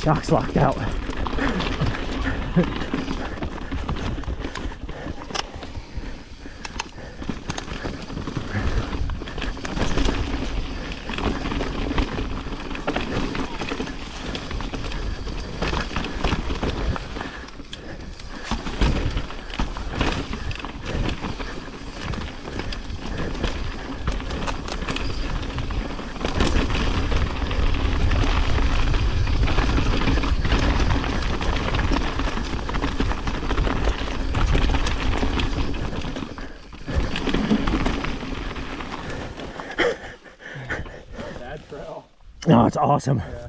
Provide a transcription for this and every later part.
shark's locked out. Oh, it's awesome. Yeah.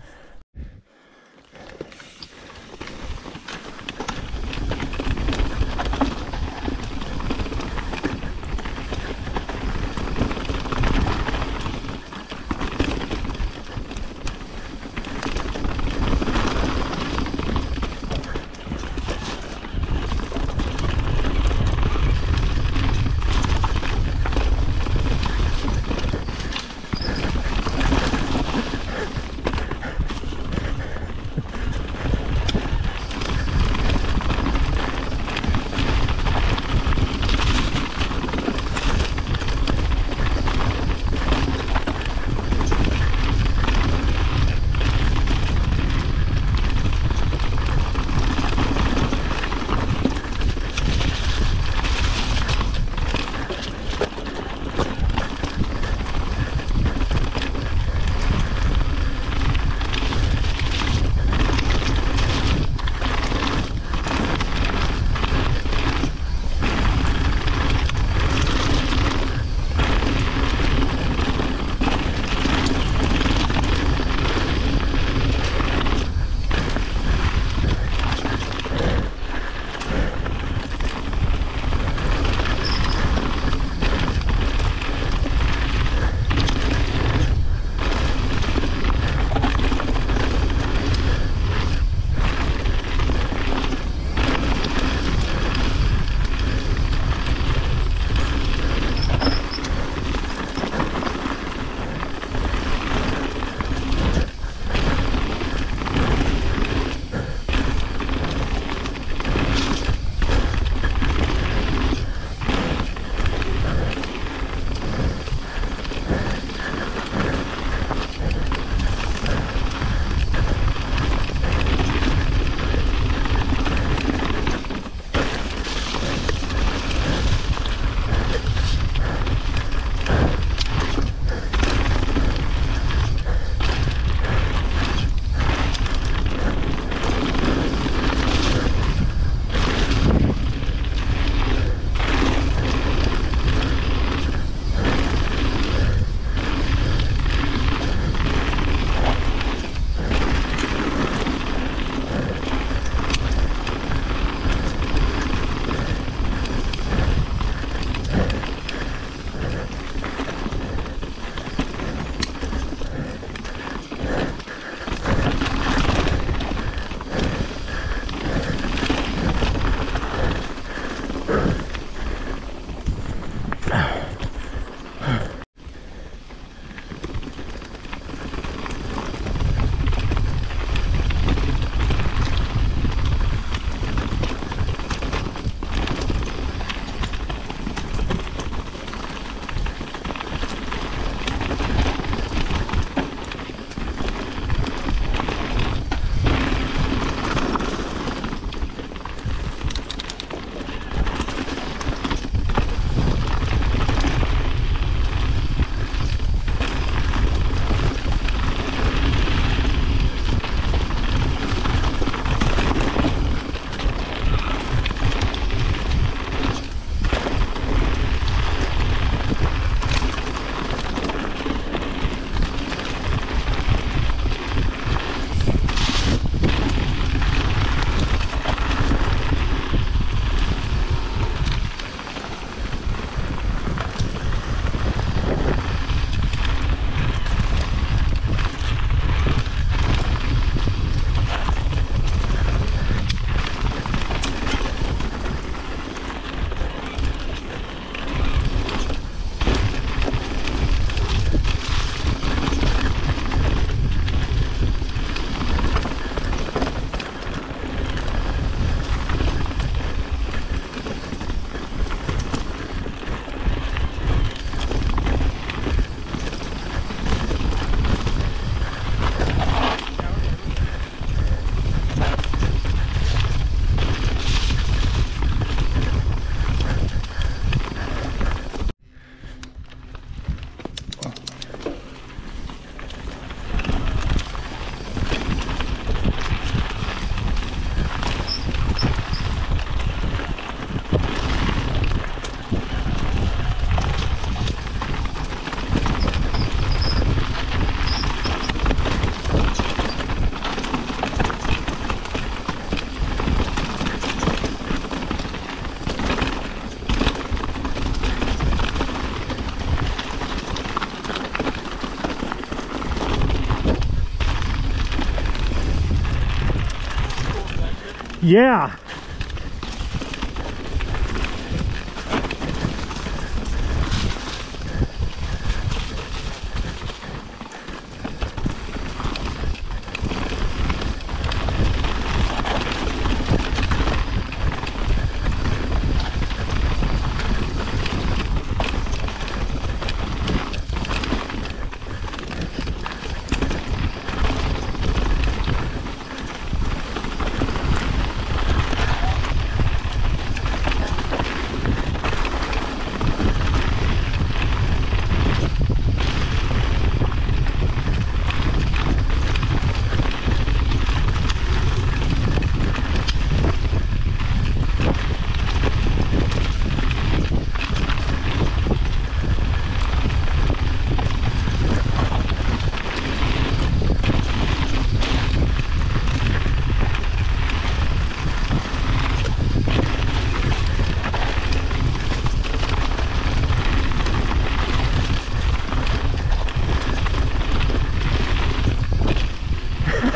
Yeah.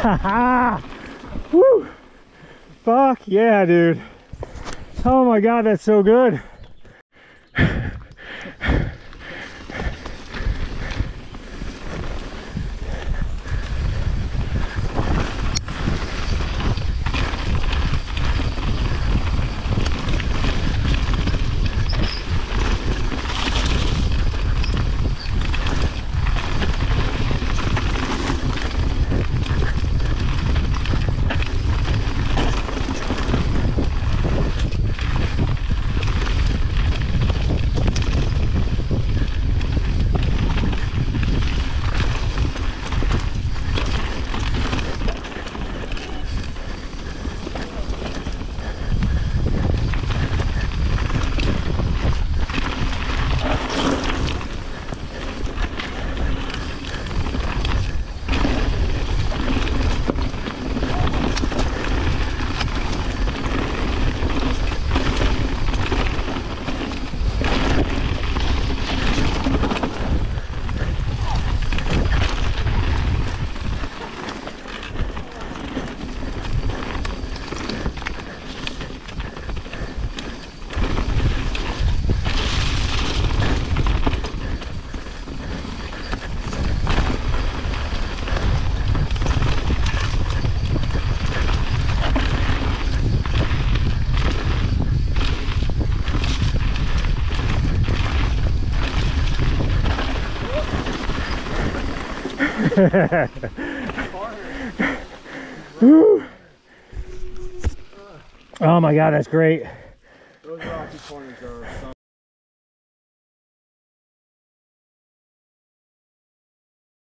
Woo! Fuck yeah, dude. Oh my god, that's so good. Oh my god, that's great.